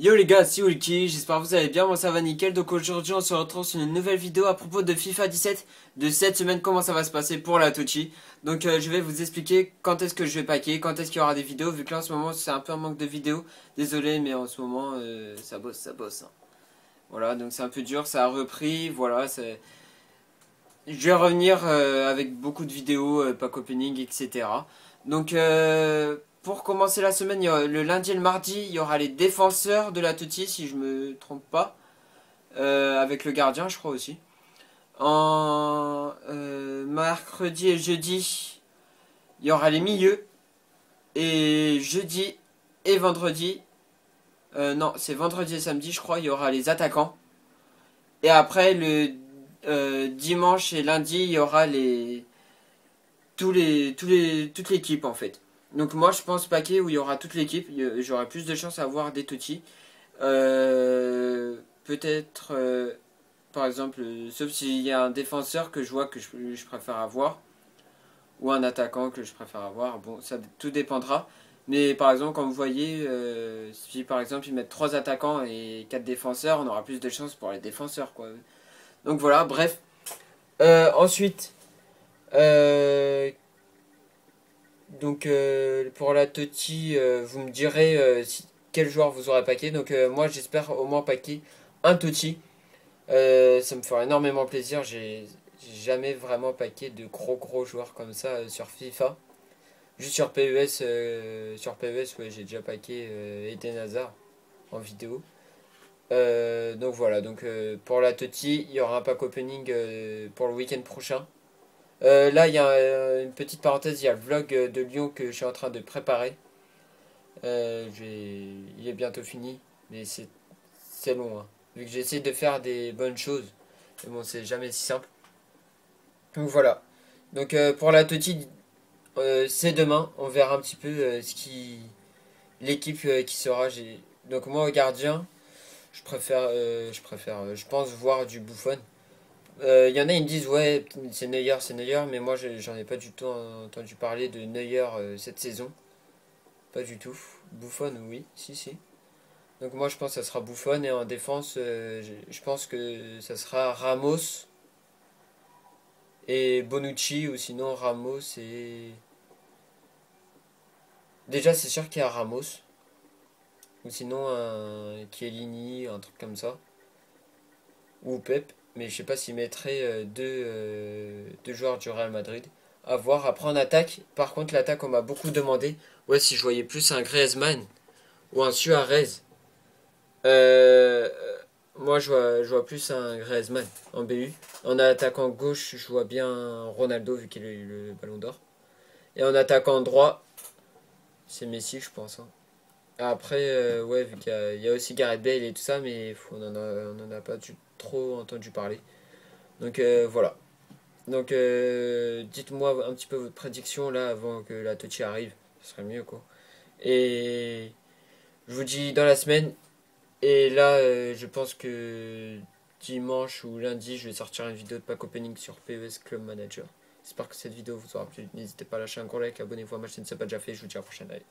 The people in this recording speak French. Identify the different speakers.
Speaker 1: Yo les gars, c'est Ulki, j'espère que vous allez bien, moi ça va nickel. Donc aujourd'hui on se retrouve sur une nouvelle vidéo à propos de FIFA 17 de cette semaine, comment ça va se passer pour la Tochi. Donc euh, je vais vous expliquer quand est-ce que je vais packer, quand est-ce qu'il y aura des vidéos, vu que là en ce moment c'est un peu un manque de vidéos. Désolé mais en ce moment euh, ça bosse, ça bosse. Hein. Voilà, donc c'est un peu dur, ça a repris, voilà, c'est... Je vais revenir euh, avec beaucoup de vidéos, pack opening, etc. Donc pour commencer la semaine, le lundi et le mardi, il y aura les défenseurs de la Tutti, si je me trompe pas. Euh, avec le gardien, je crois aussi. En euh, mercredi et jeudi, il y aura les milieux. Et jeudi et vendredi, euh, non, c'est vendredi et samedi, je crois, il y aura les attaquants. Et après, le dimanche et lundi, il y aura les tous les les toute l'équipe en fait. Donc moi je pense paquet où il y aura toute l'équipe, j'aurai plus de chance à avoir des Totti. Euh, Peut-être, euh, par exemple, sauf s'il y a un défenseur que je vois que je, préfère avoir, ou un attaquant que je préfère avoir, bon ça tout dépendra. Mais par exemple quand vous voyez, euh, si par exemple ils mettent 3 attaquants et 4 défenseurs, on aura plus de chance pour les défenseurs quoi. Donc voilà, bref. Euh, ensuite, euh, donc euh, pour la Totti, euh, vous me direz euh, quel joueur vous aurez paqué. Donc moi j'espère au moins paquer un Totti. ça me fera énormément plaisir. J'ai jamais vraiment paqué de gros gros joueurs comme ça sur FIFA. Juste sur PES, sur PES ouais, j'ai déjà paqué Eden Hazard en vidéo. donc voilà, donc pour la Totti, il y aura un pack opening pour le week-end prochain. Euh, là, il y a euh, une petite parenthèse, il y a le vlog euh, de Lyon que je suis en train de préparer. il est bientôt fini, mais c'est long. Hein. Vu que j'essaie de faire des bonnes choses. Mais bon, c'est jamais si simple. Donc voilà. Donc pour la Toti, c'est demain. On verra un petit peu ce qui l'équipe qui sera. Donc moi au gardien, je préfère, je préfère, je pense voir du Bouffon. Il euh, y en a, ils me disent, ouais, c'est Neuer, c'est Neuer, mais moi, j'en ai pas du tout entendu parler de Neuer euh, cette saison. Pas du tout. Bouffon, oui, si, si. Donc moi, je pense que ça sera Bouffon, et en défense, euh, je, pense que ça sera Ramos et Bonucci, ou sinon Ramos et... Déjà, c'est sûr qu'il y a Ramos. Ou sinon un Chiellini, un truc comme ça. Ou Pep mais je sais pas s'il mettrait euh, euh, deux, joueurs du Real Madrid. À voir. Après en attaque, par contre l'attaque on m'a beaucoup demandé. Ouais si je voyais plus un Griezmann ou un Suarez. Euh, moi je vois, je vois plus un Griezmann en BU. En attaquant gauche je vois bien Ronaldo vu qu'il a eu le ballon d'or. Et en attaquant droit, c'est Messi je pense. Hein. Après, ouais, vu qu'il y, a aussi Gareth Bale et tout ça, mais on en a, pas trop entendu parler. Donc euh, voilà. Donc euh, dites-moi un petit peu votre prédiction là avant que la Tochi arrive. Ce serait mieux quoi. Et je vous dis dans la semaine. Et là, euh, je pense que dimanche ou lundi, je vais sortir une vidéo de pack opening sur PES Club Manager. J'espère que cette vidéo vous aura plu. N'hésitez pas à lâcher un gros like, abonnez-vous à ma chaîne si ce n'est pas déjà fait. Je vous dis à la prochaine. Allez,